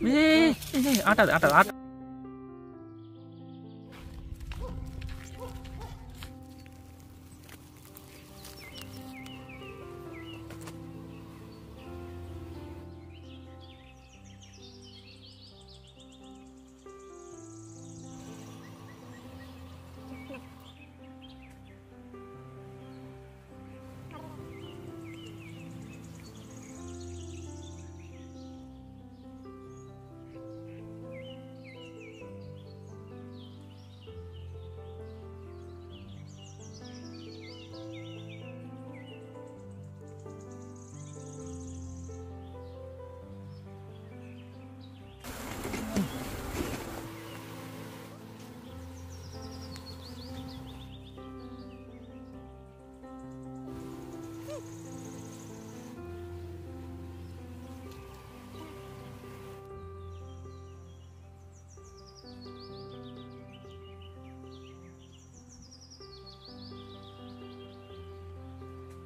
ini, ini ada, ada, ada.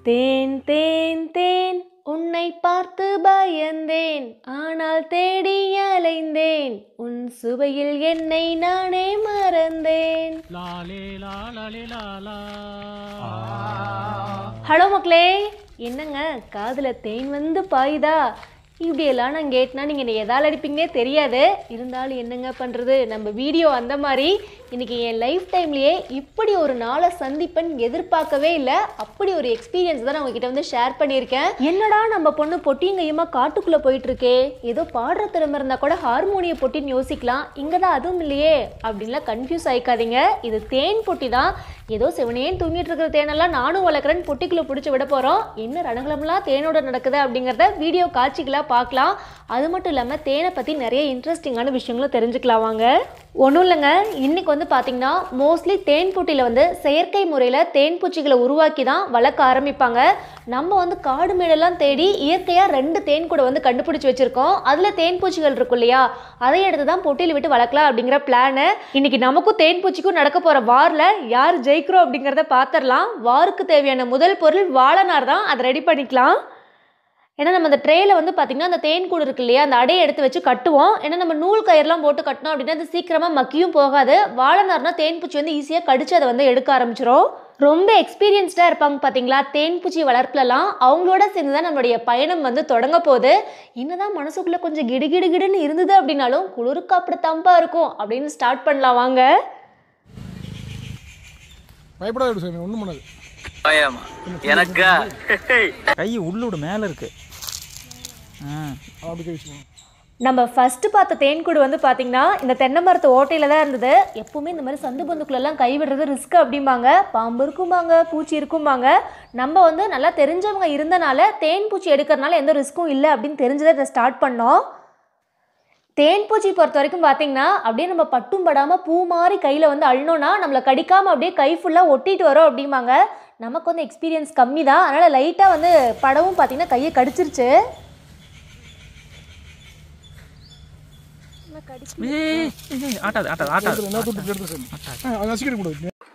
தேன் தேன் தேன் உன்னை பார்த்து பயந்தேன். ஆனால் தேடி அலைந்தேன். உன் சுவையில் என்னை நானே மறந்தேன். லாலே லாலே லாலா ஹலோ மக்களே என்னங்க காதுல தேன் வந்து பாயுதா? இப்படியெல்லாம் நான் கேட்டினா நீங்கள் என்னை எதால் அடிப்பீங்கன்னே தெரியாது. இருந்தாலும் என்னங்க பண்ணுறது நம்ம வீடியோ அந்த மாதிரி இன்றைக்கி என் லைஃப் டைம்லேயே இப்படி ஒரு நாளை சந்திப்பேன் எதிர்பார்க்கவே இல்லை. அப்படி ஒரு எக்ஸ்பீரியன்ஸ் தான் நான் உங்ககிட்ட வந்து ஷேர் பண்ணியிருக்கேன். என்னடா நம்ம பொண்ணு பொட்டியும் காட்டுக்குள்ளே போயிட்டுருக்கே? ஏதோ பாடுற திறமை இருந்தால் கூட ஹார்மோனிய பொட்டின்னு யோசிக்கலாம். இங்கே தான் அதுவும் இல்லையே. அப்படின்லாம் கன்ஃபியூஸ் ஆகிக்காதீங்க இது தேன் பொட்டி தான். ஏதோ சிவனேன்னு தூங்கிட்டு இருக்கிற தேனெல்லாம் நானும் வளர்க்குறேன்னு பொட்டிக்குள்ளே பிடிச்சி விட போகிறோம் என்ன ரணகலம்லாம் தேனோட நடக்குது அப்படிங்கிறத வீடியோ காட்சிகளாக பார்க்கலாம். அது மட்டும் இல்லாமல் தேனை பற்றி நிறைய இன்ட்ரெஸ்டிங்கான விஷயங்களும் தெரிஞ்சுக்கலாம் வாங்க ஒன்றும் இல்லைங்க. இன்றைக்கி வந்து பார்த்திங்கன்னா மோஸ்ட்லி தேன் பூட்டியில் வந்து செயற்கை முறையில் தேன் பூச்சிகளை உருவாக்கி தான் வளர்க்க ஆரம்பிப்பாங்க. நம்ம வந்து காடு மேடெல்லாம் தேடி இயற்கையாக ரெண்டு தேன் கூட வந்து கண்டுபிடிச்சி வச்சுருக்கோம். அதில் தேன் பூச்சிகள் இருக்கும் இல்லையா? அதை எடுத்து தான் பொட்டியில் விட்டு வளர்க்கலாம் அப்படிங்கிற பிளானு இன்றைக்கி நமக்கும் தேன் பூச்சிக்கும் நடக்க போகிற வாரில் யார் ஜெயிக்கிறோம் அப்படிங்கிறத பார்த்துடலாம் வாருக்கு தேவையான முதல் பொருள் வாழனார் தான். அதை ரெடி பண்ணிக்கலாம். ஏன்னா நம்ம அந்த ட்ரேயில் வந்து பார்த்திங்கன்னா அந்த தேன் கூடு இருக்கு இல்லையா அந்த அடையை எடுத்து வச்சு கட்டுவோம். ஏன்னா நம்ம நூல் கயிறுலாம் போட்டு கட்டினோம் அப்படின்னா அது சீக்கிரமாக மக்கியும் போகாது. வாழைநார்னா தேன் பூச்சி வந்து ஈஸியாக கடிச்சு அதை வந்து எடுக்க ஆரம்பிச்சிடும் ரொம்ப எக்ஸ்பீரியன்ஸ்டாக இருப்பாங்க பார்த்தீங்களா தேன் பூச்சி வளர்ப்புலலாம். அவங்களோட சேர்ந்து தான் நம்மளுடைய பயணம் வந்து தொடங்க போகுது. என்னதான் மனசுக்குள்ளே கொஞ்சம் கிடு கிடு கிடுன்னு இருந்தது அப்படின்னாலும் குளிருக்கு அப்படித்தான்ப்பா இருக்கும் அப்படின்னு ஸ்டார்ட் பண்ணலாம் வாங்க. பயப்படாது ஒன்றும் பண்ணாது. எனக்கா? கை உள்ளோட மேலே இருக்கு. நம்ம ஃபஸ்ட்டு பார்த்த தேன்கூடு வந்து பார்த்தீங்கன்னா இந்த தென்னை மரத்து ஓட்டையில் தான் இருந்தது. எப்பவுமே இந்த மாதிரி சந்து பந்துக்குள்ளெல்லாம் கை விடுறது ரிஸ்க் அப்படிம்பாங்க. பாம்பு இருக்கும்பாங்க பூச்சி இருக்கும்பாங்க. நம்ம வந்து நல்லா தெரிஞ்சவங்க இருந்தனால தேன் பூச்சி எடுக்கிறனால எந்த ரிஸ்க்கும் இல்லை அப்படின்னு தெரிஞ்சதை இதை ஸ்டார்ட் பண்ணோம். தேன் பூச்சி பொறுத்த வரைக்கும் பார்த்தீங்கன்னா அப்படியே நம்ம பட்டும் படாமல் பூ மாதிரி கையில் வந்து அள்ளனோன்னா நம்மளை கடிக்காமல் அப்படியே கை ஃபுல்லாக ஒட்டிட்டு வரோம் அப்படிம்பாங்க. நமக்கு வந்து எக்ஸ்பீரியன்ஸ் கம்மி தான் அதனால் லைட்டாக வந்து படவும் பார்த்தீங்கன்னா கையை கடிச்சிருச்சு. ஆட்டாது ஆட்டாது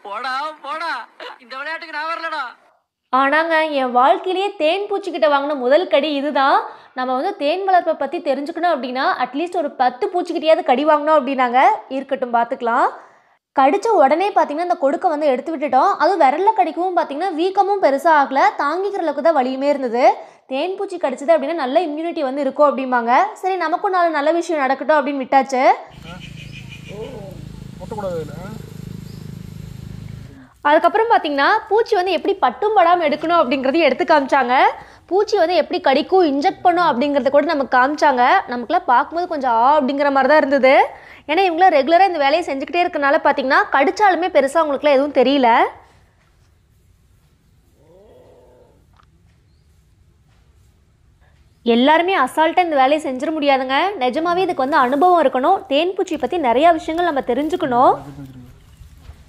போடா போடா. இந்த விளையாட்டுக்கு நான் வரலடா. ஆனாங்க என் வாழ்க்கையிலேயே தேன் பூச்சிக்கிட்ட வாங்கின முதல் கடி இதுதான். நம்ம வந்து தேன் வளர்ப்பை பற்றி தெரிஞ்சுக்கணும் அப்படின்னா அட்லீஸ்ட் ஒரு பத்து பூச்சிக்கிட்டையாவது கடி வாங்கினோம் அப்படின்னாங்க. இருக்கட்டும் பார்த்துக்கலாம் கடித்த உடனே பார்த்தீங்கன்னா அந்த கொடுக்க வந்து எடுத்து விட்டுட்டோம். அதுவும் விரலில் கடிக்கவும் பார்த்தீங்கன்னா வீக்கமும் பெருசாக ஆகலை. தாங்கிக்கிற அளவுக்கு தான் வலியுமே இருந்தது. தேன் பூச்சி கடிச்சது அப்படின்னா நல்ல இம்யூனிட்டி வந்து இருக்கும் அப்படிம்பாங்க. சரி நமக்கும் நாலு நல்ல விஷயம் நடக்கட்டும் அப்படின்னு விட்டாச்சு. அதுக்கப்புறம் பார்த்தீங்கன்னா பூச்சி வந்து எப்படி பட்டும் படாமல் எடுக்கணும் அப்படிங்கிறதையும் எடுத்து காமிச்சாங்க. பூச்சி வந்து எப்படி கடிக்கும் இன்ஜெக்ட் பண்ணும் அப்படிங்கிறத கூட நமக்கு காமிச்சாங்க. நமக்குலாம் பார்க்கும்போது கொஞ்சம் ஆ அப்படிங்கிற மாதிரி தான் இருந்தது. ஏன்னா இவங்களாம் ரெகுலராக இந்த வேலையை செஞ்சுக்கிட்டே இருக்கனால பார்த்தீங்கன்னா கடிச்சாலுமே பெருசாக அவங்களுக்குலாம் எதுவும் தெரியல. எல்லாருமே அசால்ட்டாக இந்த வேலையை செஞ்சிட முடியாதுங்க. நிஜமாவே இதுக்கு வந்து அனுபவம் இருக்கணும். தேன் பூச்சி பற்றி நிறையா விஷயங்கள் நம்ம தெரிஞ்சுக்கணும்.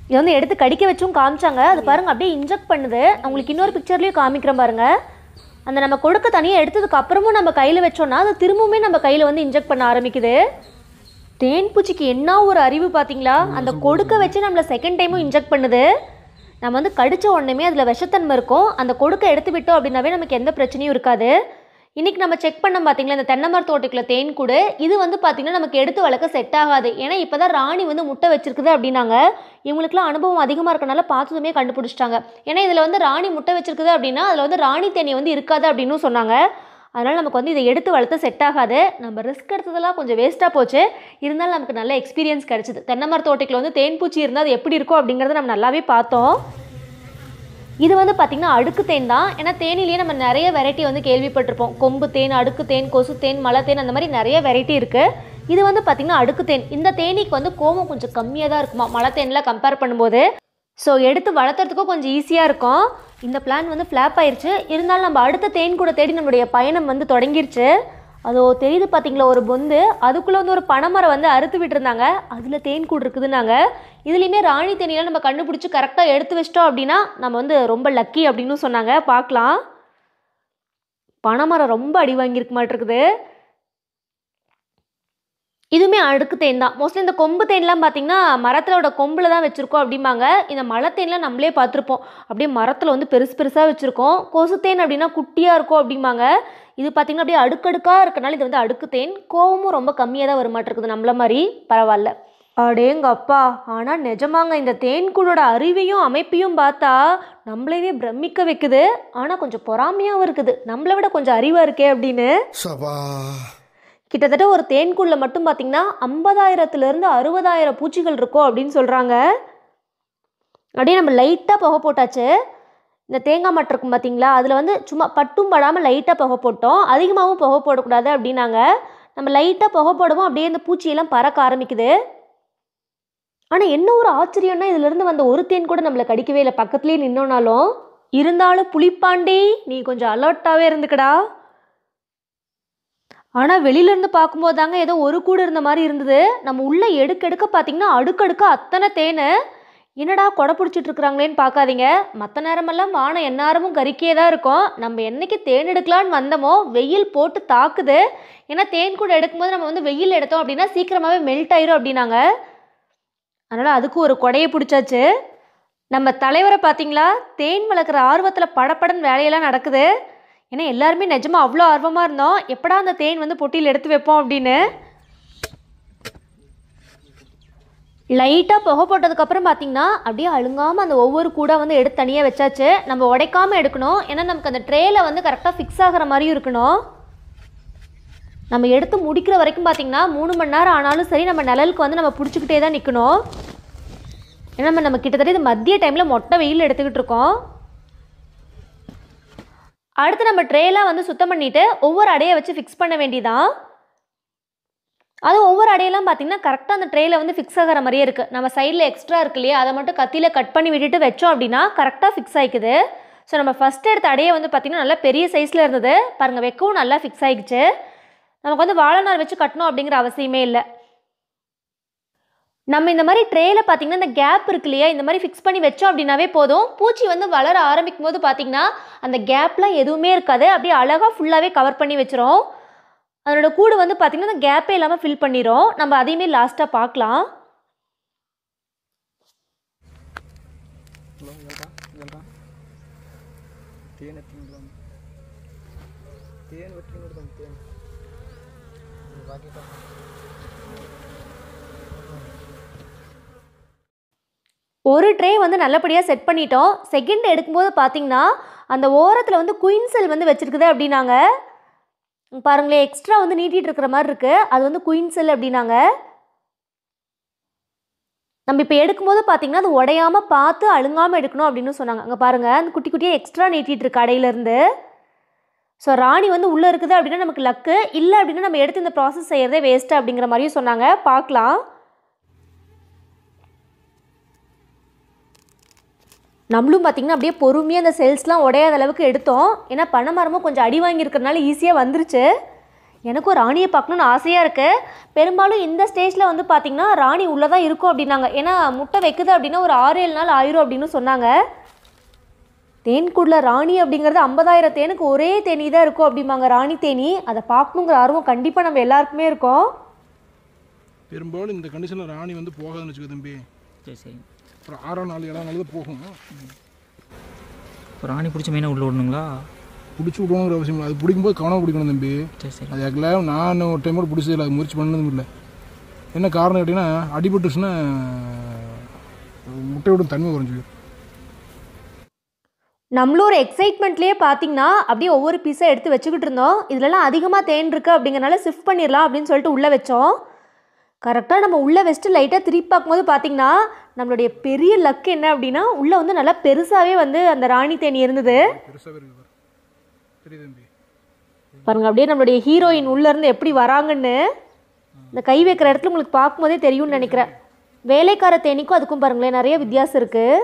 இதை வந்து எடுத்து கடிக்க வச்சும் காமிச்சாங்க. அது பாருங்க அப்படியே இன்ஜெக்ட் பண்ணுது. உங்களுக்கு இன்னொரு பிக்சர்லேயும் காமிக்கிறேன் பாருங்க. அந்த நம்ம கொடுக்க தனியாக எடுத்ததுக்கு அப்புறமும் நம்ம கையில் வச்சோம்னா அது திரும்பவுமே நம்ம கையில் வந்து இன்ஜெக்ட் பண்ண ஆரம்பிக்குது. தேன் பூச்சிக்கு என்ன ஒரு அறிவு பார்த்தீங்களா அந்த கொடுக்க வச்சு நம்மளை செகண்ட் டைமும் இன்ஜெக்ட் பண்ணுது. நம்ம வந்து கடித்த உடனே அதில் விஷத்தன்மை இருக்கும். அந்த கொடுக்க எடுத்து விட்டோம் அப்படின்னாவே நமக்கு எந்த பிரச்சனையும் இருக்காது. இன்றைக்கி நம்ம செக் பண்ண பார்த்தீங்களா இந்த தென்னை மர தோட்டக்குள்ள தேன் கூடு. இது வந்து பார்த்திங்கன்னா நமக்கு எடுத்து வளர்க்க செட் ஆகாது. ஏன்னா இப்போ தான் ராணி வந்து முட்டை வச்சிருக்குது அப்படின்னாங்க. இவங்களுக்குலாம் அனுபவம் அதிகமாக இருக்கனால பார்த்ததுமே கண்டுபிடிச்சிட்டாங்க. ஏன்னா இதில் வந்து ராணி முட்டை வச்சிருக்குது அப்படின்னா அதில் வந்து ராணி தேனி வந்து இருக்காது அப்படின்னு சொன்னாங்க. அதனால் நமக்கு வந்து இதை எடுத்து வளர்த்து செட் ஆகாது. நம்ம ரிஸ்க் எடுத்ததெல்லாம் கொஞ்சம் வேஸ்ட்டாக போச்சு. இருந்தாலும் நமக்கு நல்ல எக்ஸ்பீரியன்ஸ் கிடச்சிது. தென்னை மர தோட்டத்தில் வந்து தேன் பூச்சி இருந்தால் அது எப்படி இருக்கும் அப்படிங்கிறத நம்ம நல்லாவே பார்த்தோம். இது வந்து பார்த்திங்கன்னா அடுக்கு தேன் தான். ஏன்னா தேனிலேயே நம்ம நிறைய வெரைட்டி வந்து கேள்விப்பட்டிருப்போம். கொம்பு தேன் அடுக்கு தேன் கொசு தேன் மலை தேன் அந்த மாதிரி நிறைய வெரைட்டி இருக்குது இது வந்து பார்த்திங்கன்னா அடுக்கு தேன். இந்த தேனீக்கு வந்து கோவம் கொஞ்சம் கம்மியாக தான் இருக்குமா? மலை தேனில் கம்பேர் பண்ணும்போது. ஸோ எடுத்து வளர்த்துறதுக்கும் கொஞ்சம் ஈஸியாக இருக்கும். இந்த பிளான் வந்து ஃப்ளாப் ஆயிடுச்சு இருந்தாலும் நம்ம அடுத்த தேன் கூட தேடி நம்மளுடைய பயணம் வந்து தொடங்கிருச்சு. அதோ தெரியுது பார்த்தீங்களா ஒரு பொந்து. அதுக்குள்ளே வந்து ஒரு பனைமரம் வந்து அறுத்து விட்டுருந்தாங்க. அதில் தேன் கூடு இருக்குதுன்னாங்க. இதுலேயுமே ராணி தேனியெல்லாம் நம்ம கண்டுபிடிச்சி கரெக்டாக எடுத்து வச்சிட்டோம் அப்படின்னா நம்ம வந்து ரொம்ப லக்கி அப்படின்னு சொன்னாங்க. பார்க்கலாம். பனைமரம் ரொம்ப அடி வாங்கியிருக்க மாட்டிருக்குது. இதுவுமே அடுக்கு தேன் தான். மோஸ்ட்லி இந்த கொம்பு தேன்லாம் பார்த்தீங்கன்னா மரத்தோட கொம்பில் தான் வச்சுருக்கோம் அப்படிம்பாங்க. இந்த மலை தேன்லாம் நம்மளே பார்த்துருப்போம் அப்படியே மரத்தில் வந்து பெருசு பெருசாக வச்சுருக்கோம். கொசு தேன் அப்படின்னா குட்டியாக இருக்கும் அப்படிம்பாங்க. இது பார்த்திங்கன்னா அப்படியே அடுக்கடுக்காக இருக்கனால இது வந்து அடுக்கு தேன். கோவமும் ரொம்ப கம்மியாக தான் வருமாட்டிருக்குது நம்மள மாதிரி. பரவாயில்ல. அடேங்க அப்பா. ஆனால் நிஜமாங்க இந்த தேன்கூடோட அறிவையும் அமைப்பையும் பார்த்தா நம்மளையே பிரமிக்க வைக்குது. ஆனால் கொஞ்சம் பொறாமையாகவும் இருக்குது. நம்மளை விட கொஞ்சம் அறிவாக இருக்கே அப்படின்னு. கிட்டத்தட்ட ஒரு தேன்கூடில் மட்டும் பார்த்தீங்கன்னா ஐம்பதாயிரத்துலேருந்து அறுபதாயிரம் பூச்சிகள் இருக்கும் அப்படின்னு சொல்கிறாங்க அப்படியே நம்ம லைட்டாக புகை போட்டாச்சு. இந்த தேங்காய் மட்டை இருக்கும் பார்த்தீங்களா அதில் வந்து சும்மா பட்டும் படாமல் லைட்டாக புகை போட்டோம். அதிகமாகவும் புகை போடக்கூடாது அப்படின்னாங்க. நம்ம லைட்டாக புகை போடவும் அப்படியே இந்த பூச்சியெல்லாம் பறக்க ஆரம்பிக்குது. ஆனால் என்ன ஒரு ஆச்சரியம்னா இதுலேருந்து வந்த ஒரு தேன் கூட நம்மளை கடிக்கவே இல்லை. பக்கத்துலேயே நின்னோனாலும் இருந்தாலும் புளிப்பாண்டி நீ கொஞ்சம் அலர்ட்டாகவே இருந்துக்கடா. ஆனால் வெளியிலேருந்து பார்க்கும்போது தாங்க ஏதோ ஒரு கூடு இருந்த மாதிரி இருந்தது. நம்ம உள்ளே எடுக்க எடுக்க பார்த்தீங்கன்னா அடுக்கடுக்க அத்தனை தேன். என்னடா கொடை பிடிச்சிட்டு இருக்கிறாங்களேன்னு பார்க்காதீங்க. மற்ற நேரமெல்லாம் வானம் எந்நேரமும் கறிக்கே தான் இருக்கும். நம்ம என்னைக்கு தேன் எடுக்கலான்னு வந்தோமோ வெயில் போட்டு தாக்குது. ஏன்னா தேன் கூட எடுக்கும்போது நம்ம வந்து வெயில் எடுத்தோம் அப்படின்னா சீக்கிரமாகவே மெல்ட் ஆயிரும் அப்படின்னாங்க. அதனால் அதுக்கு ஒரு கொடையை பிடிச்சாச்சு. நம்ம தலைவரை பார்த்தீங்களா? தேன் வளர்க்குற ஆர்வத்தில் படப்படன் வேலையெல்லாம் நடக்குது. ஏன்னா எல்லாருமே நிஜமாக அவ்வளோ ஆர்வமாக இருந்தோம். எப்படா அந்த தேன் வந்து பொட்டியில் எடுத்து வைப்போம் அப்படின்னு? லைட்டாக புகை போட்டதுக்கப்புறம் பார்த்தீங்கன்னா அப்படியே அழுங்காமல் அந்த ஒவ்வொரு கூட வந்து எடுத்து தனியாக வச்சாச்சு. நம்ம உடைக்காமல் எடுக்கணும். ஏன்னா நமக்கு அந்த ட்ரேயில் வந்து கரெக்டாக ஃபிக்ஸ் ஆகிற மாதிரியும் இருக்கணும். நம்ம எடுத்து முடிக்கிற வரைக்கும் பார்த்தீங்கன்னா மூணு மணி நேரம் ஆனாலும் சரி நம்ம நிழலுக்கு வந்து நம்ம பிடிச்சிக்கிட்டே தான் நிற்கணும் ஏன்னா நம்ம நம்ம கிட்டத்தட்ட இது மதிய டைமில் மொட்டை வெயில் எடுத்துக்கிட்டு இருக்கோம். அடுத்து நம்ம ட்ரேலாம் வந்து சுத்தம் பண்ணிவிட்டு ஒவ்வொரு அடையை வச்சு ஃபிக்ஸ் பண்ண வேண்டியதான் அது ஒவ்வொரு அடையெல்லாம் பார்த்தீங்கன்னா கரெக்டாக அந்த ட்ரேயில் வந்து ஃபிக்ஸ் ஆகிற மாதிரியே இருக்குது நம்ம சைடில் எக்ஸ்ட்ரா இருக்கு இல்லையா? அதை மட்டும் கத்தியில் கட் பண்ணி விட்டுட்டு வச்சோம் அப்படின்னா கரெக்டாக ஃபிக்ஸ் ஆகிக்குது ஸோ நம்ம ஃபஸ்ட் எடுத்த அடையை வந்து பார்த்திங்கன்னா நல்லா பெரிய சைஸில் இருந்தது. பாருங்கள் வெக்கவும் நல்லா ஃபிக்ஸ் ஆகிடுச்சு நமக்கு வந்து வாழைநார் வச்சு கட்டணும் அப்படிங்கிற அவசியமே இல்லை. நம்ம இந்த மாதிரி ட்ரேயில் பார்த்தீங்கன்னா இந்த கேப் இருக்கு இல்லையா? இந்த மாதிரி ஃபிக்ஸ் பண்ணி வச்சோம் அப்படின்னாவே போதும். பூச்சி வந்து வளர ஆரம்பிக்கும் போது பார்த்தீங்கன்னா அந்த கேப்லாம் எதுவுமே இருக்காது. அப்படியே அழகாக ஃபுல்லாகவே கவர் பண்ணி வச்சிரும். அதனோட கூடு வந்து பார்த்திங்கன்னா அந்த கேப்பே இல்லாமல் ஃபில் பண்ணிடும் நம்ம அதையுமே லாஸ்ட்டாக பார்க்கலாம் தேனை திங்குறாங்க தேன் வெற்றி கொடுத்தாங்க தேன் ஒரு ட்ரே வந்து நல்லபடியாக செட் பண்ணிட்டோம். செகண்ட் எடுக்கும்போது பார்த்தீங்கன்னா அந்த ஓரத்தில் வந்து குயின் செல் வந்து வச்சுருக்குது அப்படின்னாங்க. பாருங்களேன் எக்ஸ்ட்ரா வந்து நீட்டிகிட்டு இருக்கிற மாதிரி இருக்குது அது வந்து குயின் செல் அப்படின்னாங்க. நம்ம இப்போ எடுக்கும்போது பார்த்தீங்கன்னா அது உடையாம பார்த்து அழுங்காமல் எடுக்கணும் அப்படின்னு சொன்னாங்க. அங்கே பாருங்கள் அந்த குட்டி குட்டியாக எக்ஸ்ட்ரா நீட்டிகிட்டு இருக்கு கடையிலேருந்து ஸோ ராணி வந்து உள்ளே இருக்குது அப்படின்னா நமக்கு லக்கு இல்லை அப்படின்னா நம்ம எடுத்து இந்த ப்ராசஸ் செய்கிறதே வேஸ்ட்டு அப்படிங்கிற மாதிரியும் சொன்னாங்க. பார்க்கலாம். நம்மளும் பார்த்திங்கன்னா அப்படியே பொறுமையாக அந்த செல்ஸ்லாம் உடையாத அளவுக்கு எடுத்தோம். ஏன்னா பனை மரமும் கொஞ்சம் அடி வாங்கியிருக்கிறதுனால ஈஸியாக வந்துருச்சு. எனக்கும் ராணியை பார்க்கணுன்னு ஆசையாக இருக்குது பெரும்பாலும் இந்த ஸ்டேஜில் வந்து பார்த்திங்கன்னா ராணி உள்ளே தான் இருக்கும் அப்படின்னாங்க. ஏன்னா முட்டை வைக்குது அப்படின்னா ஒரு ஆறு ஏழு நாள் ஆயிரும் அப்படின்னு சொன்னாங்க. தேன்கூடில் ராணி அப்படிங்கிறது ஐம்பதாயிரம் தேனுக்கு ஒரே தேனி தான் இருக்கும் அப்படிம்பாங்க ராணி தேனி. அதை பார்க்கணுங்கிற ஆர்வம் கண்டிப்பாக நம்ம எல்லாருக்குமே இருக்கும். பெரும்பாலும் இந்த கண்டிஷனில் ராணி வந்து போகாதுன்னு வச்சுக்கோ தம்பி. சரி சரி. அப்புறம் ஆறாம் நாள் ஏழாம் நாள் தான் போகும். இப்போ ராணி பிடிச்ச மீனை உள்ள விடணுங்களா? பிடிச்சி விடணுங்கிற அவசியம் இல்லை. அது பிடிக்கும்போது கவனம் பிடிக்கணும் தம்பி. சரி சரி. அது ஆக்சுவலாக நான் ஒரு டைம் கூட பிடிச்சதில்லை அது முயற்சி பண்ணதும் இல்லை. என்ன காரணம் கேட்டிங்கன்னா அடிபட்டுச்சுன்னா முட்டை விடும் தன்மை குறைஞ்சி ஒரு எக்ஸைட்மெண்ட்லேயே பார்த்தீங்கன்னா அப்படியே ஒவ்வொரு பீஸாக எடுத்து வச்சுக்கிட்டு இருந்தோம். இதுலலாம் அதிகமாக தேன் இருக்குது அப்படிங்கறனால ஷிஃப்ட் பண்ணிடலாம் அப்படின்னு சொல்லிட்டு உள்ளே வச்சோம். கரெக்டாக நம்ம உள்ளே வச்சுட்டு லைட்டாக திருப்பி பார்க்கும்போது பார்த்தீங்கன்னா நம்மளுடைய பெரிய லக் என்ன அப்படின்னா உள்ளே வந்து நல்லா பெருசாகவே வந்து அந்த ராணி தேனி இருந்தது. பாருங்க அப்படியே நம்மளுடைய ஹீரோயின் உள்ளேருந்து எப்படி வராங்கன்னு இந்த கை வைக்கிற இடத்துல உங்களுக்கு பார்க்கும்போதே தெரியும்னு நினைக்கிறேன். வேலைக்கார தேனிக்கும் அதுக்கும் பாருங்களேன் நிறைய வித்தியாசம் இருக்குது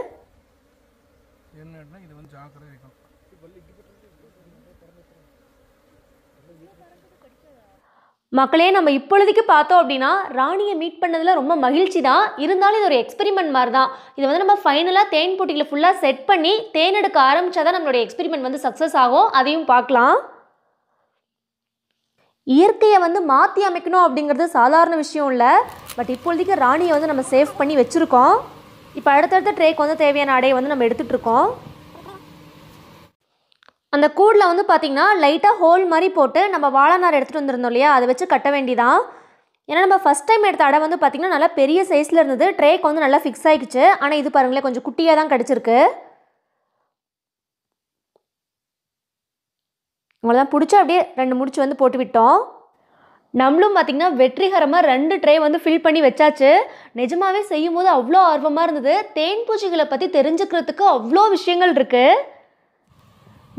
என்னன்னா இதை வந்து ஜாக்கிரதை வைக்கணும் மக்களே நம்ம இப்பொழுதைக்கு பார்த்தோம் அப்படின்னா ராணியை மீட் பண்ணதில் ரொம்ப மகிழ்ச்சி தான் இருந்தாலும் இது ஒரு எக்ஸ்பெரிமெண்ட் மாதிரி தான் இது வந்து நம்ம ஃபைனலாக தேன் போட்டியில் ஃபுல்லாக செட் பண்ணி தேன் எடுக்க ஆரம்பிச்சா தான் நம்மளுடைய எக்ஸ்பெரிமெண்ட் வந்து சக்ஸஸ் ஆகும். அதையும் பார்க்கலாம். இயற்கையை வந்து மாற்றி அமைக்கணும் அப்படிங்கிறது சாதாரண விஷயம் இல்லை. பட் இப்பொழுதுக்கு ராணியை வந்து நம்ம சேவ் பண்ணி வச்சுருக்கோம். இப்போ அடுத்தடுத்த ட்ரேக்கு வந்து தேவையான அடையை வந்து நம்ம எடுத்துகிட்டு இருக்கோம். அந்த கூடில் வந்து பார்த்திங்கன்னா லைட்டாக ஹோல் மாதிரி போட்டு நம்ம வாழைநார் எடுத்துகிட்டு வந்திருந்தோம் இல்லையா? அதை வச்சு கட்ட வேண்டிதான். ஏன்னா நம்ம ஃபஸ்ட் டைம் எடுத்த அடை வந்து பார்த்திங்கன்னா நல்லா பெரிய சைஸில் இருந்தது. ட்ரேக்கு வந்து நல்லா ஃபிக்ஸ் ஆகிக்குச்சு ஆனால் இது பாருங்களேன் கொஞ்சம் குட்டியாக தான் கிடச்சிருக்கு. அவ்வளோதான் பிடிச்சா அப்படியே ரெண்டு முடிச்சு வந்து போட்டு விட்டோம். நம்மளும் பார்த்திங்கன்னா வெற்றிகரமாக ரெண்டு ட்ரே வந்து ஃபில் பண்ணி வச்சாச்சு. நிஜமாவே செய்யும்போது அவ்வளோ ஆர்வமாக இருந்தது. தேன் பூச்சிகளை பற்றி தெரிஞ்சுக்கிறதுக்கு அவ்வளோ விஷயங்கள் இருக்குது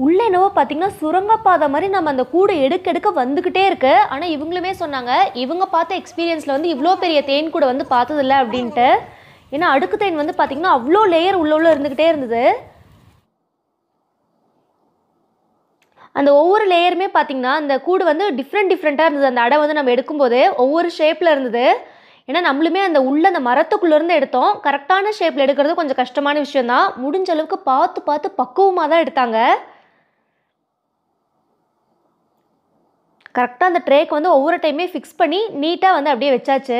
உள்ளே என்னவோ பார்த்தீங்கன்னா சுரங்கப்பாதை மாதிரி நம்ம அந்த கூடை எடுக்க எடுக்க வந்துக்கிட்டே இருக்கு. ஆனால் இவங்களுமே சொன்னாங்க இவங்க பார்த்த எக்ஸ்பீரியன்ஸில் வந்து இவ்வளோ பெரிய தேன் கூட வந்து பார்த்ததில்ல அப்படின்ட்டு. ஏன்னா அடுக்கு தேன் வந்து பார்த்தீங்கன்னா அவ்வளோ லேயர் உள்ள உள்ள இருந்துக்கிட்டே இருந்தது. அந்த ஒவ்வொரு லேயருமே பார்த்தீங்கன்னா அந்த கூடு வந்து டிஃப்ரெண்ட் டிஃப்ரெண்ட்டாக இருந்தது. அந்த அடை வந்து நம்ம எடுக்கும்போது ஒவ்வொரு ஷேப்பில் இருந்தது. ஏன்னா நம்மளுமே அந்த உள்ள அந்த மரத்துக்குள்ளேருந்து எடுத்தோம். கரெக்டான ஷேப்பில் எடுக்கிறது கொஞ்சம் கஷ்டமான விஷயம் தான் முடிஞ்ச அளவுக்கு பார்த்து பார்த்து பக்குவமாக தான் எடுத்தாங்க. கரெக்டாக அந்த ட்ரேக்கு வந்து ஒவ்வொரு டைமே ஃபிக்ஸ் பண்ணி நீட்டாக வந்து அப்படியே வச்சாச்சு.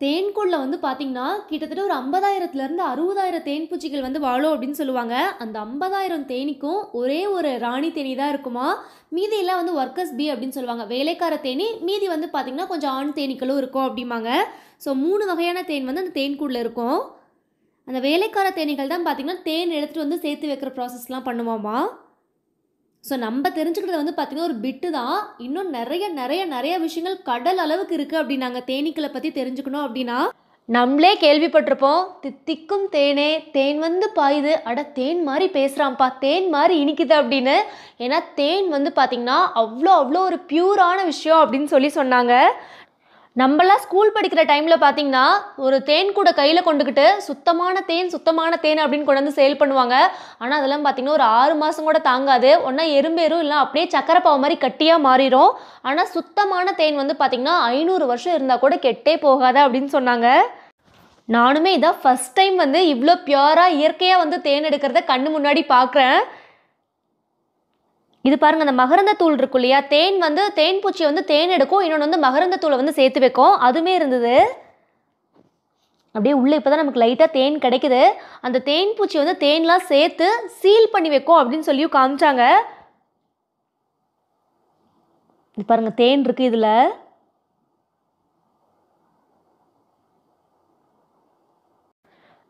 தேன்கூடில் வந்து பார்த்தீங்கன்னா கிட்டத்தட்ட ஒரு ஐம்பதாயிரத்துலேருந்து அறுபதாயிரம் தேன்பூச்சிகள் வந்து வாழும் அப்படின்னு சொல்லுவாங்க. அந்த ஐம்பதாயிரம் தேனிக்கும் ஒரே ஒரு ராணி தேனி தான் இருக்குமா? மீதி எல்லாம் வந்து ஒர்க்கர்ஸ் பி அப்படின்னு சொல்லுவாங்க. வேலைக்கார தேனி மீதி வந்து பார்த்திங்கன்னா கொஞ்சம் ஆண் தேனீக்களும் இருக்கும் அப்படிம்பாங்க. ஸோ மூணு வகையான தேன் வந்து அந்த தேன்கூடில் இருக்கும். அந்த வேலைக்கார தேனீகள் தான் பார்த்திங்கன்னா தேன் எடுத்துகிட்டு வந்து சேர்த்து வைக்கிற ப்ராசஸ்லாம் பண்ணுவோமா ஸோ நம்ம தெரிஞ்சுக்கிறது வந்து பார்த்திங்கன்னா ஒரு பிட்டு தான். இன்னும் நிறைய நிறைய நிறைய விஷயங்கள் கடல் அளவுக்கு இருக்குது அப்படின்னாங்க. தேனீக்களை பற்றி தெரிஞ்சுக்கணும் அப்படின்னா. நம்மளே கேள்விப்பட்டிருப்போம். தித்திக்கும் தேனே தேன் வந்து பாயுது. அட தேன் மாதிரி பேசுகிறான்ப்பா தேன் மாதிரி இனிக்குது அப்படின்னு. ஏன்னா தேன் வந்து பார்த்திங்கன்னா அவ்வளோ அவ்வளோ ஒரு பியூரான விஷயம் அப்படின்னு சொல்லி சொன்னாங்க. நம்மளாம் ஸ்கூல் படிக்கிற டைமில் பார்த்தீங்கன்னா ஒரு தேன் கூட கையில் கொண்டுக்கிட்டு சுத்தமான தேன் சுத்தமான தேன் அப்படின்னு கொண்டு வந்து சேல் பண்ணுவாங்க. ஆனால் அதெல்லாம் பார்த்தீங்கன்னா ஒரு ஆறு மாதம் கூட தாங்காது. ஒன்றா எறும்பேறும் இல்லை அப்படியே சக்கரை மாதிரி கட்டியாக மாறிடும் ஆனால் சுத்தமான தேன் வந்து பார்த்திங்கன்னா ஐநூறு வருஷம் இருந்தால் கூட கெட்டே போகாத அப்படின்னு சொன்னாங்க. நானுமே இதான் ஃபஸ்ட் டைம் வந்து இவ்வளோ பியூராக இயற்கையாக வந்து தேன் எடுக்கிறத கண்ணு முன்னாடி பார்க்குறேன் இது பாருங்க அந்த மகரந்த தூள் இருக்கும் இல்லையா? தேன் வந்து தேன் பூச்சி வந்து தேன் எடுக்கும். இன்னொன்று வந்து மகரந்த தூளை வந்து சேர்த்து வைக்கும். அதுவுமே இருந்தது. அப்படியே உள்ளே இப்போ தான் நமக்கு லைட்டாக தேன் கிடைக்குது. அந்த தேன் பூச்சி வந்து தேன்லாம் சேர்த்து சீல் பண்ணி வைக்கும் அப்படின்னு சொல்லியும் காமிச்சாங்க. இது பாருங்க தேன் இருக்கு இதில்.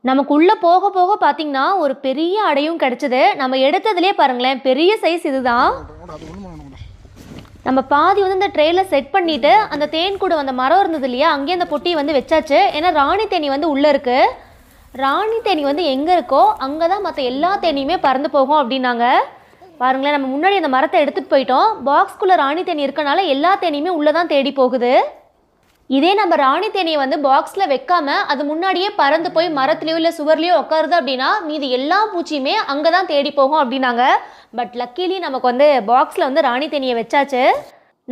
நமக்குள்ளே போக போக பார்த்தீங்கன்னா ஒரு பெரிய அடையும் கிடைச்சது. நம்ம எடுத்ததுலேயே பாருங்களேன் பெரிய சைஸ் இதுதான். நம்ம பாதி வந்து இந்த ட்ரேயில் செட் பண்ணிட்டு அந்த தேன் கூட அந்த மரம் இருந்தது இல்லையா அங்கேயே அந்த பொட்டியை வந்து வச்சாச்சு. ஏன்னா ராணி தேனி வந்து உள்ளே இருக்கு. ராணி தேனி வந்து எங்கே இருக்கோ அங்கே தான் மற்ற எல்லா தேனியுமே பறந்து போகும் அப்படின்னாங்க. பாருங்களேன் நம்ம முன்னாடி அந்த மரத்தை எடுத்துகிட்டு போயிட்டோம். பாக்ஸ்குள்ளே ராணி தேனி இருக்கனால எல்லா தேனியுமே உள்ளே தான் தேடி போகுது. இதே நம்ம ராணி தேனியை வந்து பாக்ஸில் வைக்காம அது முன்னாடியே பறந்து போய் மரத்துலையோ இல்லை சுவர்லையோ உட்காருது அப்படின்னா மீதி எல்லா பூச்சியுமே அங்கே தான் தேடி போகும் அப்படின்னாங்க. பட் லக்கிலி நமக்கு வந்து பாக்ஸில் வந்து ராணி தேனியை வச்சாச்சு.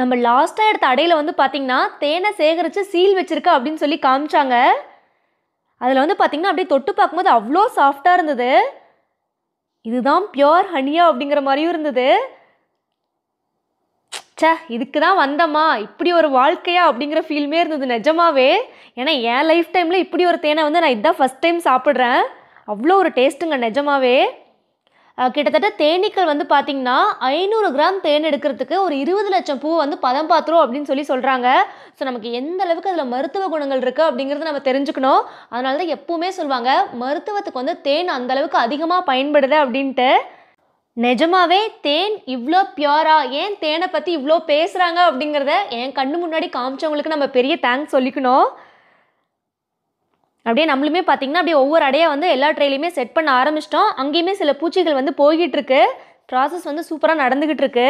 நம்ம லாஸ்ட்டாக எடுத்த அடையில் வந்து பார்த்திங்கன்னா தேனை சேகரித்து சீல் வச்சுருக்கு அப்படின்னு சொல்லி காமிச்சாங்க. அதில் வந்து பார்த்திங்கன்னா அப்படியே தொட்டு பார்க்கும்போது அவ்வளோ சாஃப்டாக இருந்தது. இதுதான் பியோர் ஹனியா அப்படிங்கிற மாதிரியும் இருந்தது. ச்சே இதுக்கு தான் வந்தம்மா. இப்படி ஒரு வாழ்க்கையா அப்படிங்கிற ஃபீல்மே இருந்தது நிஜமாவே. ஏன்னா என் லைஃப் டைமில் இப்படி ஒரு தேனை வந்து நான் இதான் ஃபஸ்ட் டைம் சாப்பிட்றேன். அவ்வளோ ஒரு டேஸ்ட்டுங்க நிஜமாவே. கிட்டத்தட்ட தேனீக்கள் வந்து பார்த்திங்கன்னா ஐநூறு கிராம் தேன் எடுக்கிறதுக்கு ஒரு இருபது லட்சம் பூ வந்து பதம் பாத்துரும் அப்படின்னு சொல்லி சொல்கிறாங்க ஸோ நமக்கு எந்த அளவுக்கு அதில் மருத்துவ குணங்கள் இருக்குது அப்படிங்கிறத நம்ம தெரிஞ்சுக்கணும். அதனால தான் எப்பவுமே சொல்லுவாங்க மருத்துவத்துக்கு வந்து தேன் அந்தளவுக்கு அதிகமாக பயன்படுது அப்படின்ட்டு. நிஜமாவே தேன் இவ்வளோ பியூரா ஏன் தேனை பற்றி இவ்வளோ பேசுகிறாங்க அப்படிங்கிறத என் கண்ணு முன்னாடி காமிச்சவங்களுக்கு நம்ம பெரிய தேங்க்ஸ் சொல்லிக்கணும். அப்படியே நம்மளுமே பார்த்தீங்கன்னா அப்படியே ஒவ்வொரு அடையாக வந்து எல்லா ட்ரெயிலையுமே செட் பண்ண ஆரம்பிச்சிட்டோம். அங்கேயுமே சில பூச்சிகள் வந்து போய்கிட்டு இருக்கு ப்ராசஸ் வந்து சூப்பராக நடந்துக்கிட்டு இருக்கு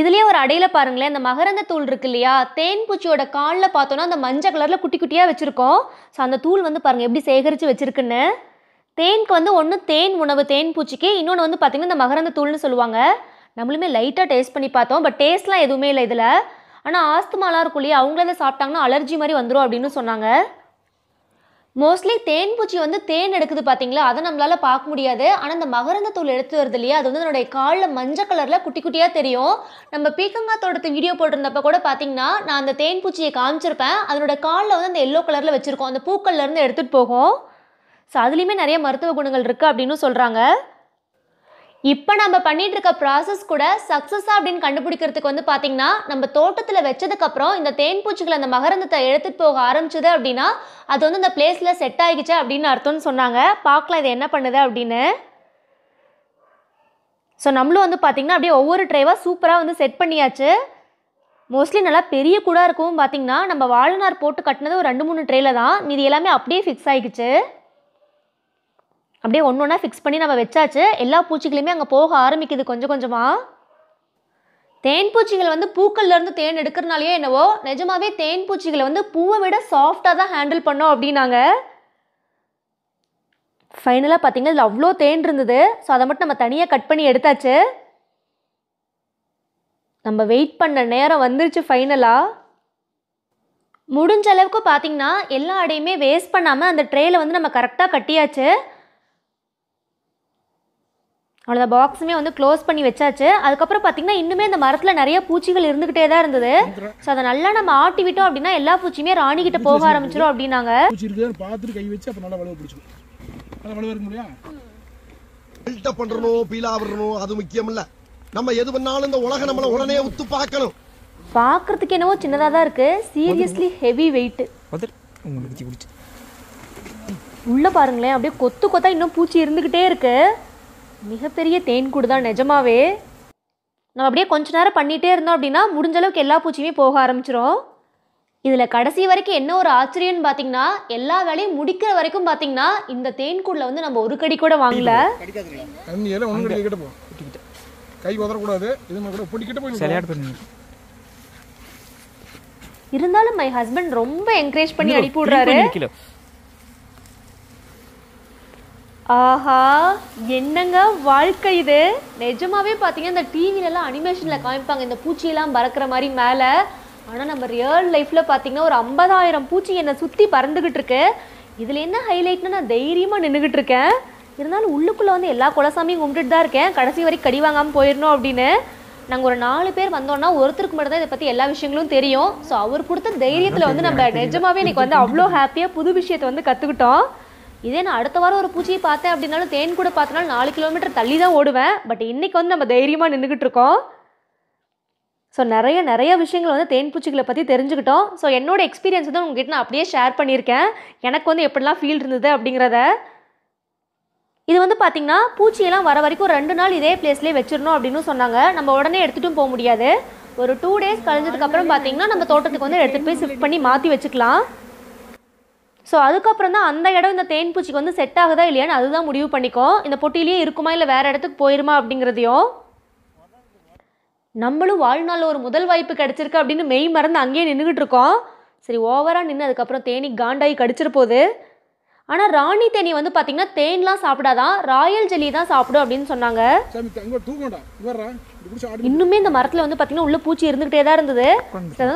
இதுலேயே ஒரு அடையில் பாருங்களேன் இந்த மகரந்த தூள் இருக்கு இல்லையா? தேன் பூச்சியோட காலில் பார்த்தோன்னா அந்த மஞ்சள் கலரில் குட்டி குட்டியாக வச்சுருக்கோம். ஸோ அந்த தூள் வந்து பாருங்கள் எப்படி சேகரித்து வச்சுருக்குன்னு. தேனுக்கு வந்து ஒன்று தேன் உணவு தேன் பூச்சிக்கு இன்னொன்று வந்து பார்த்திங்கன்னா இந்த மகரந்த தூள்னு சொல்லுவாங்க. நம்மளுமே லைட்டாக டேஸ்ட் பண்ணி பார்த்தோம் பட் டேஸ்ட்லாம் எதுவுமே இல்லை இதில். ஆனால் ஆஸ்துமாலாம் இருக்கும் இல்லையா அவங்கள இதை சாப்பிட்டாங்கன்னா அலர்ஜி மாதிரி வந்துடும் அப்படின்னு சொன்னாங்க. மோஸ்ட்லி தேன் பூச்சி வந்து தேன் எடுக்குது பார்த்தீங்களா அதை நம்மளால் பார்க்க முடியாது. ஆனால் இந்த மகரந்த தூள் எடுத்து வருது இல்லையா அது வந்து என்னுடைய காலில் மஞ்சள் கலரில் குட்டி குட்டியாக தெரியும். நம்ம பீக்கங்காய் தோட்டத்து வீடியோ போட்டிருந்தப்ப கூட பார்த்தீங்கன்னா நான் அந்த தேன் பூச்சியை காமிச்சிருப்பேன். அதனோட காலில் வந்து அந்த எல்லோ கலரில் வச்சுருக்கோம் அந்த பூக்கள்லேருந்து எடுத்துகிட்டு போகும். ஸோ அதுலேயுமே நிறைய மருத்துவ குணங்கள் இருக்குது அப்படின்னு சொல்கிறாங்க இப்போ நம்ம பண்ணிட்டு இருக்க ப்ராசஸ் கூட சக்ஸஸா அப்படின்னு கண்டுபிடிக்கிறதுக்கு வந்து பார்த்தீங்கன்னா நம்ம தோட்டத்தில் வச்சதுக்கப்புறம் இந்த தேன் பூச்சிகள் அந்த மகரந்தத்தை எடுத்துகிட்டு போக ஆரம்பிச்சது அப்படின்னா அது வந்து இந்த பிளேஸில் செட் ஆகிடுச்சு அப்படின்னு அர்த்தம்னு சொன்னாங்க. பார்க்கலாம் இது என்ன பண்ணுது அப்படின்னு. ஸோ நம்மளும் வந்து பார்த்திங்கன்னா அப்படியே ஒவ்வொரு ட்ரைவாக சூப்பராக வந்து செட் பண்ணியாச்சு. மோஸ்ட்லி நல்லா பெரிய கூட இருக்கவும் பார்த்திங்கன்னா நம்ம வாழைநார் போட்டு கட்டினது ஒரு ரெண்டு மூணு ட்ரேல தான். மீதி எல்லாமே அப்படியே ஃபிக்ஸ் ஆகிக்குச்சு அப்படியே ஒன்று ஒன்றா ஃபிக்ஸ் பண்ணி நம்ம வச்சாச்சு. எல்லா பூச்சிகளுமே அங்கே போக ஆரம்பிக்குது கொஞ்சம் கொஞ்சமாக தேன் பூச்சிகள் வந்து பூக்கள்லேருந்து தேன் எடுக்கிறனாலயோ என்னவோ நிஜமாவே தேன் பூச்சிகளை வந்து பூவை விட சாஃப்டாக தான் ஹேண்டில் பண்ணோம் அப்படின்னாங்க. ஃபைனலாக பார்த்தீங்கன்னா இதில் அவ்வளோ தேன் இருந்தது. ஸோ அதை மட்டும் நம்ம தனியாக கட் பண்ணி எடுத்தாச்சு. நம்ம வெயிட் பண்ண நேரம் வந்துருச்சு ஃபைனலாக முடிஞ்ச அளவுக்கு பார்த்தீங்கன்னா எல்லா அடையுமே வேஸ்ட் பண்ணாமல் அந்த ட்ரேயில் வந்து நம்ம கரெக்டாக கட்டியாச்சு. அவ்வளோதான் பாக்ஸுமே வந்து க்ளோஸ் பண்ணி வச்சாச்சு. அதுக்கப்புறம் பார்த்தீங்கன்னா இன்னுமே இந்த மரத்தில் நிறைய பூச்சிகள் இருந்துக்கிட்டே தான் இருந்தது. ஸோ அதை நல்லா நம்ம ஆட்டி விட்டோம் அப்படின்னா எல்லா பூச்சியுமே ராணிக்கிட்ட போக ஆரம்பிச்சிடும் அப்படின்னாங்க. பார்த்துட்டு கை வச்சு அப்போ நல்லா வலுவை பிடிச்சிக்கும் நல்லா வலுவாக இருக்க முடியும் பில்டப் பண்றணும் பீலா விடணும் அது முக்கியம் இல்ல நம்ம எது பண்ணாலும் இந்த உலகம் நம்மள உடனே உத்து பார்க்கணும். பார்க்குறதுக்கு என்னவோ சின்னதாக தான் இருக்குது சீரியஸ்லி ஹெவி வெயிட் உங்களுக்கு உள்ளே பாருங்களேன் அப்படியே கொத்து கொத்தா இன்னும் பூச்சி இருந்துக்கிட்டே இருக்கு. மிகப்பெரிய தேன் கூடு தான் நிஜமாவே. நம்ம அப்படியே கொஞ்ச நேரம் பண்ணிகிட்டே இருந்தோம் அப்படின்னா முடிஞ்ச அளவுக்கு எல்லா பூச்சியுமே போக ஆரம்பிச்சிரும். இதில் கடைசி வரைக்கும் என்ன ஒரு ஆச்சரியம்னு பார்த்தீங்கன்னா எல்லா வேலையும் முடிக்கிற வரைக்கும் பார்த்தீங்கன்னா இந்த தேன் கூடில் வந்து நம்ம ஒரு கடி கூட வாங்கல. தண்ணி எல்லாம் ஒன்று கடி கிட்ட போ. கை உதறக்கூடாது. இது மாதிரி கூட பொடி கிட்ட போய் நிக்கணும். விளையாட்டு பண்ணி இருந்தாலும் மை ஹஸ்பண்ட் ரொம்ப என்கரேஜ் பண்ணி அனுப்பி விடுறாரு. ஆஹா என்னங்க வாழ்க்கை இது? நிஜமாவே பார்த்தீங்கன்னா இந்த டிவிலலாம் அனிமேஷனில் காமிப்பாங்க. இந்த பூச்சியெல்லாம் பறக்கிற மாதிரி மேலே. ஆனால் நம்ம ரியல் லைஃப்பில் பார்த்தீங்கன்னா ஒரு ஐம்பதாயிரம் பூச்சி என்னை சுற்றி பறந்துக்கிட்டு இருக்கு. இதில் என்ன ஹைலைட்னா நான் தைரியமாக நின்றுக்கிட்டு இருக்கேன். இருந்தாலும் உள்ளுக்குள்ளே வந்து எல்லா குலசாமியும் கும்பிட்டுட்டு தான் இருக்கேன். கடைசி வரைக்கும் கடி வாங்காமல் போயிடணும் அப்படின்னு. நாங்கள் ஒரு நாலு பேர் வந்தோம்னா ஒருத்தருக்கு மட்டும் தான் இதை பற்றி எல்லா விஷயங்களும் தெரியும். ஸோ அவர் கொடுத்த தைரியத்தில் வந்து நம்ம நிஜமாவே இன்னைக்கு வந்து அவ்வளோ ஹாப்பியாக புது விஷயத்தை வந்து கற்றுக்கிட்டோம் இதே நான் அடுத்த வாரம் ஒரு பூச்சியை பார்த்தேன் அப்படின்னாலும் தேன் கூட பார்த்தனாலும் நாலு கிலோமீட்டர் தள்ளி தான் ஓடுவேன். பட் இன்றைக்கி வந்து நம்ம தைரியமாக நின்றுக்கிட்டு இருக்கோம். ஸோ நிறைய நிறைய விஷயங்கள் வந்து தேன் பூச்சிகளை பற்றி தெரிஞ்சுக்கிட்டோம். ஸோ என்னோட எக்ஸ்பீரியன்ஸ் வந்து உங்ககிட்ட நான் அப்படியே ஷேர் பண்ணியிருக்கேன். எனக்கு வந்து எப்படிலாம் ஃபீல் இருந்தது அப்படிங்கிறத. இது வந்து பார்த்திங்கன்னா பூச்சியெல்லாம் வர வரைக்கும் ரெண்டு நாள் இதே பிளேஸ்லேயே வச்சிடணும் அப்படின்னு சொன்னாங்க. நம்ம உடனே எடுத்துகிட்டும் போக முடியாது. ஒரு டூ டேஸ் கழிஞ்சதுக்கப்புறம் பார்த்தீங்கன்னா நம்ம தோட்டத்துக்கு வந்து எடுத்துகிட்டு போய் ஷிஃப்ட் பண்ணி மாற்றி வச்சுக்கலாம். ஸோ அதுக்கப்புறம் தான் அந்த இடம் இந்த தேன் பூச்சிக்கு வந்து செட் ஆகுதா இல்லையான்னு அதுதான் முடிவு பண்ணிக்கும் இந்த பொட்டியிலேயே இருக்குமா இல்லை வேறு இடத்துக்கு போயிருமா அப்படிங்கிறதையும் நம்மளும் வாழ்நாளில் ஒரு முதல் வாய்ப்பு கிடைச்சிருக்கு அப்படின்னு மெய் மறந்து அங்கேயே நின்றுக்கிட்டு இருக்கோம். சரி ஓவராக நின்று அதுக்கப்புறம் தேனி காண்டாகி கடிச்சிட போகுது ஆனால் ராணி தேனி வந்து பார்த்திங்கன்னா தேன்லாம் சாப்பிடாதான் ராயல் ஜெல்லி தான் சாப்பிடும் அப்படின்னு சொன்னாங்க. இன்னுமே இந்த மரத்தில் வந்து பார்த்திங்கன்னா உள்ள பூச்சி இருந்துகிட்டே தான் இருந்தது.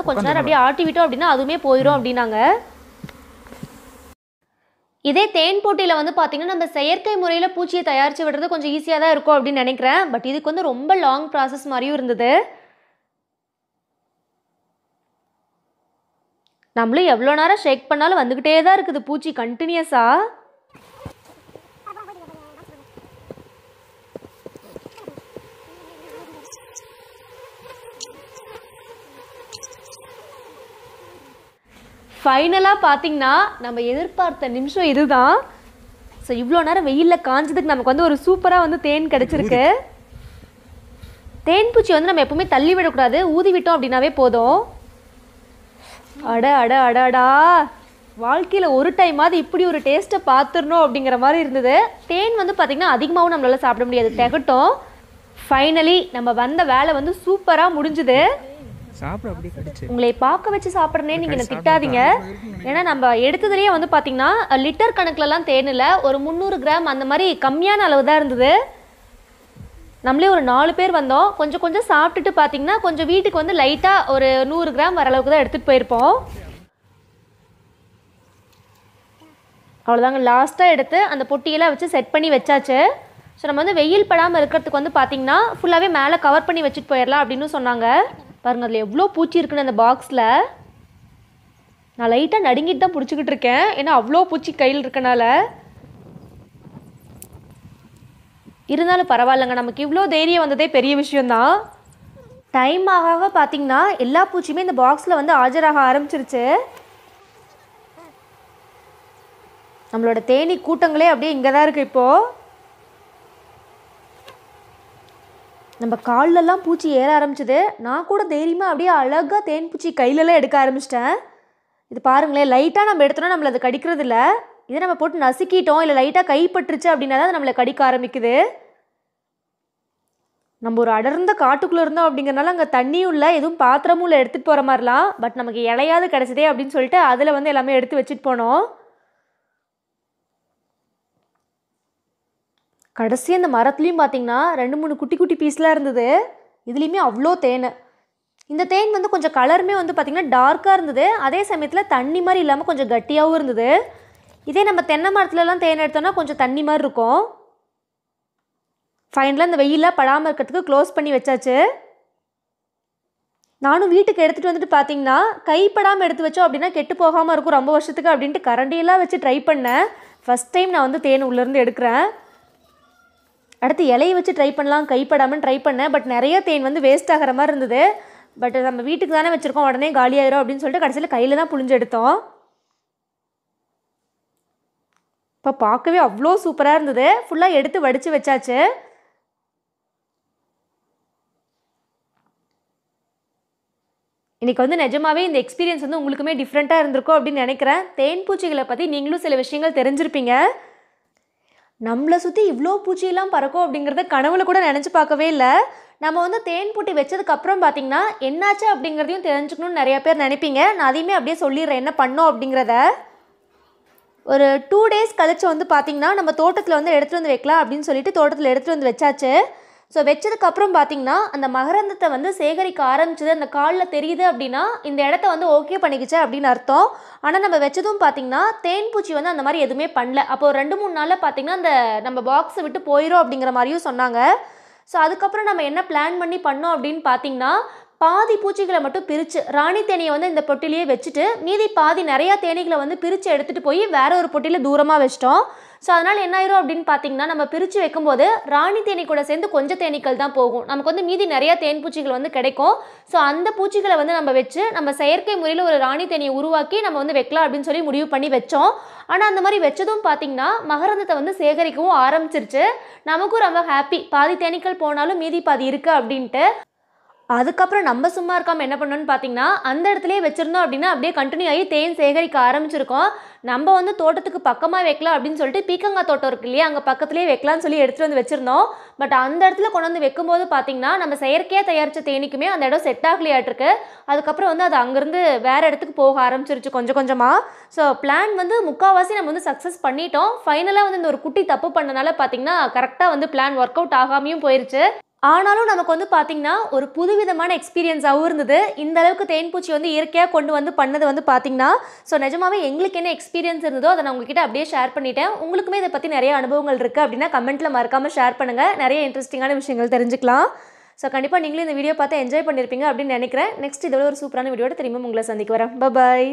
கொஞ்ச நேரம் அப்படியே ஆட்டி விட்டோம் அப்படின்னா அதுவுமே போயிடும் அப்படின்னாங்க. இதே தேன் போட்டியில் வந்து பார்த்திங்கன்னா நம்ம செயற்கை முறையில் பூச்சியை தயாரித்து விடுறது கொஞ்சம் ஈஸியாக தான் இருக்கும் அப்படின்னு நினைக்கிறேன். பட் இதுக்கு வந்து ரொம்ப லாங் ப்ராசஸ் மாதிரியும் இருந்தது. நம்மளும் எவ்வளோ நேரம் ஷேக் பண்ணாலும் வந்துக்கிட்டே தான் இருக்குது பூச்சி கண்டினியூஸாக ஃபைனலாக பார்த்தீங்கன்னா நம்ம எதிர்பார்த்த நிமிஷம் இதுதான். ஸோ இவ்வளோ நேரம் வெயிலில் காஞ்சதுக்கு நமக்கு வந்து ஒரு சூப்பராக வந்து தேன் கிடச்சிருக்கு. தேன் பூச்சி வந்து நம்ம எப்பவுமே தள்ளி விடக்கூடாது. ஊதி விட்டோம் அப்படின்னாவே போதும். அட அட அட அடா. வாழ்க்கையில் ஒரு டைமாவது இப்படி ஒரு டேஸ்ட்டை பார்த்துடணும் அப்படிங்கிற மாதிரி இருந்தது. தேன் வந்து பார்த்திங்கன்னா அதிகமாகவும் நம்மளால சாப்பிட முடியாது. திகட்டும். ஃபைனலி நம்ம வந்த வேலை வந்து சூப்பராக முடிஞ்சுது. சாப்பிட அப்படியே கடிச்சு. உங்களை பார்க்க வச்சு சாப்பிட்றனே நீங்கள் என்ன திட்டாதீங்க. ஏன்னா நம்ம எடுத்ததுலேயே வந்து பார்த்தீங்கன்னா லிட்டர் கணக்குலலாம் தேன் இல்லை ஒரு முந்நூறு கிராம் அந்த மாதிரி கம்மியான அளவு தான் இருந்தது. நம்மளே ஒரு நாலு பேர் வந்தோம். கொஞ்சம் கொஞ்சம் சாப்பிட்டுட்டு பார்த்தீங்கன்னா கொஞ்சம் வீட்டுக்கு வந்து லைட்டாக ஒரு நூறு கிராம் வர அளவுக்கு தான் எடுத்துகிட்டு போயிருப்போம். அவ்வளோதாங்க லாஸ்ட்டாக எடுத்து அந்த பொட்டியெல்லாம் வச்சு செட் பண்ணி வச்சாச்சு. ஸோ நம்ம வந்து வெயில் படாமல் இருக்கிறதுக்கு வந்து பார்த்தீங்கன்னா ஃபுல்லாகவே மேலே கவர் பண்ணி வச்சுட்டு போயிடலாம் அப்படின்னு சொன்னாங்க. பாருங்க அதில் எவ்வளோ பூச்சி இருக்குன்னு அந்த பாக்ஸில் நான் லைட்டாக நடுங்கிட்டு தான் பிடிச்சிக்கிட்டு இருக்கேன். ஏன்னா அவ்வளோ பூச்சி கையில் இருக்கனால. இருந்தாலும் பரவாயில்லைங்க நமக்கு இவ்வளோ தைரியம் வந்ததே பெரிய விஷயம்தான். டைம் ஆக ஆக பார்த்தீங்கன்னா எல்லா பூச்சியுமே இந்த பாக்ஸில் வந்து ஆஜராக ஆரம்பிச்சிருச்சு. நம்மளோட தேனி கூட்டங்களே அப்படியே இங்கே தான் இருக்குது இப்போது நம்ம கால்லெல்லாம் பூச்சி ஏற ஆரம்பிச்சது. நான் கூட தைரியமாக அப்படியே அழகாக தேன் பூச்சி கையிலலாம் எடுக்க ஆரம்பிச்சிட்டேன். இது பாருங்களேன் லைட்டாக நம்ம எடுத்தோம்னா நம்மளை அது கடிக்கிறது இல்லை இதை நம்ம போட்டு நசுக்கிட்டோம் இல்லை லைட்டாக கைப்பற்றுச்சு அப்படின்னா தான் நம்மளை கடிக்க ஆரம்பிக்குது. நம்ம ஒரு அடர்ந்த காட்டுக்குள்ளே இருந்தோம் அப்படிங்கிறனால அங்கே தண்ணியும் இல்லை எதுவும் பாத்திரமும் இல்லை எடுத்துகிட்டு போகிற மாதிரிலாம். பட் நமக்கு இலையாவது கிடச்சதே அப்படின்னு சொல்லிட்டு அதில் வந்து எல்லாமே எடுத்து வச்சுட்டு போனோம். கடைசி அந்த மரத்துலேயும் பார்த்தீங்கன்னா ரெண்டு மூணு குட்டி குட்டி பீஸ்லாம் இருந்தது. இதுலேயுமே அவ்வளோ தேன். இந்த தேன் வந்து கொஞ்சம் கலருமே வந்து பார்த்திங்கன்னா டார்க்காக இருந்தது. அதே சமயத்தில் தண்ணி மாதிரி இல்லாமல் கொஞ்சம் கட்டியாகவும் இருந்தது. இதே நம்ம தென்னை மரத்துலலாம் தேன் எடுத்தோம்னா கொஞ்சம் தண்ணி மாதிரி இருக்கும். ஃபைனலாக இந்த வெயிலில் படாமல் இருக்கிறதுக்கு க்ளோஸ் பண்ணி வச்சாச்சு. நானும் வீட்டுக்கு எடுத்துகிட்டு வந்துட்டு பார்த்தீங்கன்னா கைப்படாமல் எடுத்து வச்சோம் அப்படின்னா கெட்டு போகாமல் இருக்கும் ரொம்ப வருஷத்துக்கு அப்படின்ட்டு கரண்டியெல்லாம் வச்சு ட்ரை பண்ணேன். ஃபஸ்ட் டைம் நான் வந்து தேன் உள்ளேருந்து எடுக்கிறேன். அடுத்து இலையை வச்சு ட்ரை பண்ணலாம் கைப்படாமல் ட்ரை பண்ணேன் பட் நிறைய தேன் வந்து வேஸ்ட் ஆகிற மாதிரி இருந்தது. பட் நம்ம வீட்டுக்கு தானே வச்சுருக்கோம் உடனே காலியாயிரும் அப்படின்னு சொல்லிட்டு கடைசியில் கையில் தான் புழிஞ்சு எடுத்தோம். இப்போ பார்க்கவே அவ்வளோ சூப்பராக இருந்தது. ஃபுல்லாக எடுத்து வடித்து வச்சாச்சு. இன்றைக்கி வந்து நிஜமாவே இந்த எக்ஸ்பீரியன்ஸ் வந்து உங்களுக்குமே டிஃப்ரெண்ட்டாக இருந்திருக்கும் அப்படின்னு நினைக்கிறேன். தேன் பூச்சிகளை பற்றி நீங்களும் சில விஷயங்கள் தெரிஞ்சிருப்பீங்க. நம்மளை சுற்றி இவ்வளோ பூச்சியெல்லாம் பறக்கும் அப்படிங்கிறத கனவுல கூட நினச்சி பார்க்கவே இல்லை. நம்ம வந்து தேன் பூட்டி வச்சதுக்கப்புறம் பார்த்தீங்கன்னா என்னாச்சு அப்படிங்கிறதையும் தெரிஞ்சுக்கணும்னு நிறைய பேர் நினைப்பீங்க. நான் அதையுமே அப்படியே சொல்லிடுறேன். என்ன பண்ணோம் அப்படிங்கிறத. ஒரு டூ டேஸ் கழிச்சு வந்து பார்த்திங்கன்னா நம்ம தோட்டத்தில் வந்து எடுத்துகிட்டு வந்து வைக்கலாம் அப்படின்னு சொல்லிட்டு தோட்டத்தில் எடுத்துகிட்டு வந்து வச்சாச்சு. ஸோ வச்சதுக்கப்புறம் பார்த்தீங்கன்னா அந்த மகரந்தத்தை வந்து சேகரிக்க ஆரம்பிச்சது அந்த காலில் தெரியுது அப்படின்னா இந்த இடத்த வந்து ஓகே பண்ணிக்கிச்சு அப்படின்னு அர்த்தம். ஆனால் நம்ம வச்சதும் பார்த்தீங்கன்னா தேன் பூச்சி வந்து அந்த மாதிரி எதுவுமே பண்ணல. அப்போ ரெண்டு மூணு நாளில் பார்த்தீங்கன்னா அந்த நம்ம பாக்ஸை விட்டு போயிடும் அப்படிங்கிற மாதிரியும் சொன்னாங்க. ஸோ அதுக்கப்புறம் நம்ம என்ன பிளான் பண்ணி பண்ணோம் அப்படின்னு பார்த்தீங்கன்னா பாதி பூச்சிகளை மட்டும் பிரித்து ராணி தேனியை வந்து இந்த பொட்டிலேயே வச்சுட்டு மீதி பாதி நிறையா தேனீகளை வந்து பிரித்து எடுத்துகிட்டு போய் வேற ஒரு பொட்டியில் தூரமாக வச்சிட்டோம். ஸோ அதனால் என்ன ஆயிரும் அப்படின்னு பார்த்தீங்கன்னா நம்ம பிரித்து வைக்கும்போது ராணி தேனி கூட சேர்ந்து கொஞ்சம் தேனீக்கள் தான் போகும். நமக்கு வந்து மீதி நிறையா தேன் பூச்சிகள் வந்து கிடைக்கும். ஸோ அந்த பூச்சிகளை வந்து நம்ம வச்சு நம்ம செயற்கை முறையில் ஒரு ராணி தேனியை உருவாக்கி நம்ம வந்து வைக்கலாம் அப்படின்னு சொல்லி முடிவு பண்ணி வச்சோம். ஆனால் அந்த மாதிரி வச்சதும் பார்த்தீங்கன்னா மகரந்தத்தை வந்து சேகரிக்கவும் ஆரம்பிச்சிருச்சு. நமக்கும் ரொம்ப ஹாப்பி பாதி தேனீக்கள் போனாலும் மீதி பாதி இருக்குது அப்படின்ட்டு. அதுக்கப்புறம் நம்ம சும்மா இருக்காமல் என்ன பண்ணோம்னு பார்த்தீங்கன்னா அந்த இடத்துலயே வச்சுருந்தோம் அப்படின்னா அப்படியே கண்டினியூ ஆகி தேன் சேகரிக்க ஆரம்பிச்சிருக்கோம். நம்ம வந்து தோட்டத்துக்கு பக்கமாக வைக்கலாம் அப்படின்னு சொல்லிட்டு பீக்கங்காய் தோட்டம் இருக்கு இல்லையா அங்கே பக்கத்துலேயே வைக்கலாம்னு சொல்லி எடுத்துகிட்டு வந்து வச்சுருந்தோம். பட் அந்த இடத்துல கொண்டு வந்து வைக்கும்போது பார்த்தீங்கன்னா நம்ம செயற்கையாக தயாரித்த தேனிக்குமே அந்த இடம் செட் ஆகலையாட்டிருக்கு. அதுக்கப்புறம் வந்து அது அங்கேருந்து வேறு இடத்துக்கு போக ஆரம்பிச்சிருச்சு கொஞ்சம் கொஞ்சமாக ஸோ பிளான் வந்து முக்கால்வாசி நம்ம வந்து சக்ஸஸ் பண்ணிட்டோம். ஃபைனலாக வந்து இந்த ஒரு குட்டி தப்பு பண்ணனால பார்த்தீங்கன்னா கரெக்டாக வந்து பிளான் ஒர்க் அவுட் ஆகாமையும் போயிருச்சு. ஆனாலும் நமக்கு வந்து பார்த்திங்கன்னா ஒரு புதுவிதமான எக்ஸ்பீரியன்ஸாகவும் இருந்தது. இந்த அளவுக்கு தேன்பூச்சி வந்து இயற்கையாக கொண்டு வந்து பண்ணது வந்து பார்த்திங்கன்னா ஸோ நிஜமாவே எங்களுக்கு என்ன எக்ஸ்பீரியன்ஸ் இருந்ததோ அதை நான் உங்ககிட்ட அப்படியே ஷேர் பண்ணிட்டேன். உங்களுக்குமே இதை பற்றி நிறைய அனுபவங்கள் இருக்குது அப்படின்னா கமெண்ட்டில் மறக்காமல் ஷேர் பண்ணுங்கள் நிறைய இன்ட்ரெஸ்டிங்கான விஷயங்கள் தெரிஞ்சுக்கலாம். ஸோ கண்டிப்பாக நீங்களும் இந்த வீடியோ பார்த்து என்ஜாய் பண்ணியிருப்பீங்க அப்படின்னு நினைக்கிறேன். நெக்ஸ்ட் இதோட ஒரு சூப்பரான வீடியோட திரும்ப உங்களை சந்திக்க வரேன் பாய்